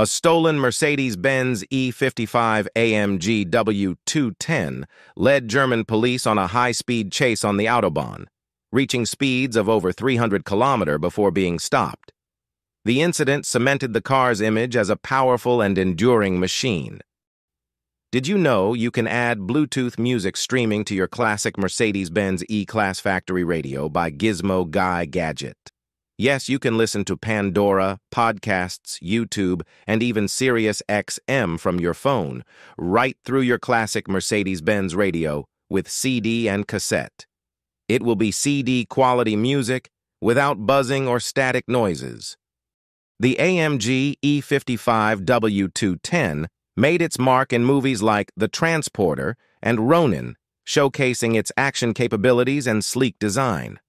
A stolen Mercedes-Benz E55 AMG W210 led German police on a high-speed chase on the Autobahn, reaching speeds of over 300 kilometer before being stopped. The incident cemented the car's image as a powerful and enduring machine. Did you know you can add Bluetooth music streaming to your classic Mercedes-Benz E-Class factory radio by Gizmo Guy Gadget? Yes, you can listen to Pandora, podcasts, YouTube, and even Sirius XM from your phone, right through your classic Mercedes-Benz radio with CD and cassette. It will be CD quality music without buzzing or static noises. The AMG E55 W210 made its mark in movies like The Transporter and Ronin, showcasing its action capabilities and sleek design.